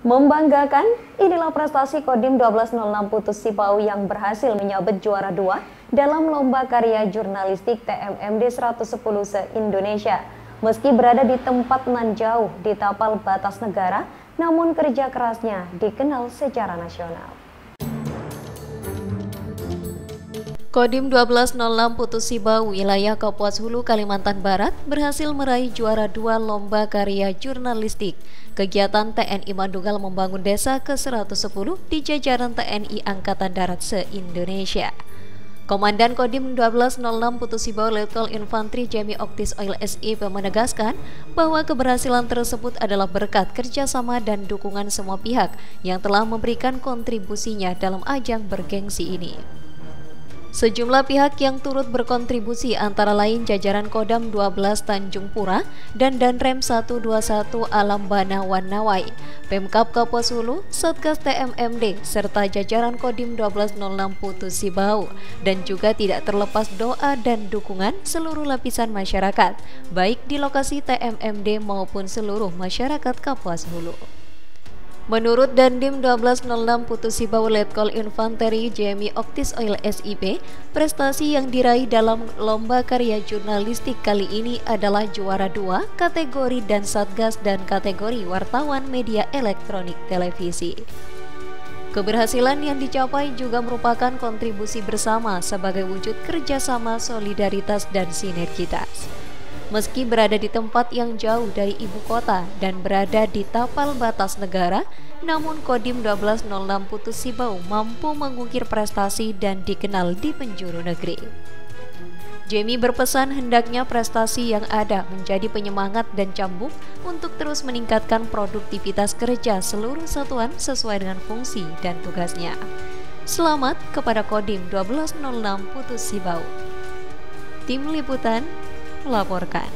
Membanggakan, inilah prestasi Kodim 1206 Putus Sipau yang berhasil menyabet juara dua dalam Lomba Karya Jurnalistik TMMD 110 se-Indonesia. Meski berada di tempat nan jauh di tapal batas negara, namun kerja kerasnya dikenal secara nasional. Kodim 1206 Putus Sibau, wilayah Kapuas Hulu, Kalimantan Barat berhasil meraih juara dua lomba karya jurnalistik. Kegiatan TNI Mandugal membangun desa ke-110 di jajaran TNI Angkatan Darat se-Indonesia. Komandan Kodim 1206 Putus Sibau Letkol Infantri Jamie Oktis Oil SIP menegaskan bahwa keberhasilan tersebut adalah berkat kerjasama dan dukungan semua pihak yang telah memberikan kontribusinya dalam ajang bergengsi ini. Sejumlah pihak yang turut berkontribusi antara lain jajaran Kodam 12 Tanjung Pura dan Danrem 121 Alam Bana Wanawai, Pemkap Kapuas Hulu, Satgas TMMD, serta jajaran Kodim 1206 Putus Sibau, dan juga tidak terlepas doa dan dukungan seluruh lapisan masyarakat, baik di lokasi TMMD maupun seluruh masyarakat Kapuas Hulu. Menurut Dandim 1206 Putus Sibau Letkol Infanteri Jamie Oktis Oil SIP, prestasi yang diraih dalam lomba karya jurnalistik kali ini adalah juara dua kategori dan satgas dan kategori wartawan media elektronik televisi. Keberhasilan yang dicapai juga merupakan kontribusi bersama sebagai wujud kerjasama solidaritas dan sinergitas. Meski berada di tempat yang jauh dari ibu kota dan berada di tapal batas negara, namun Kodim 1206 Putus Sibau mampu mengukir prestasi dan dikenal di penjuru negeri. Jamie berpesan hendaknya prestasi yang ada menjadi penyemangat dan cambuk untuk terus meningkatkan produktivitas kerja seluruh satuan sesuai dengan fungsi dan tugasnya. Selamat kepada Kodim 1206 Putus Sibau. Tim Liputan melaporkan.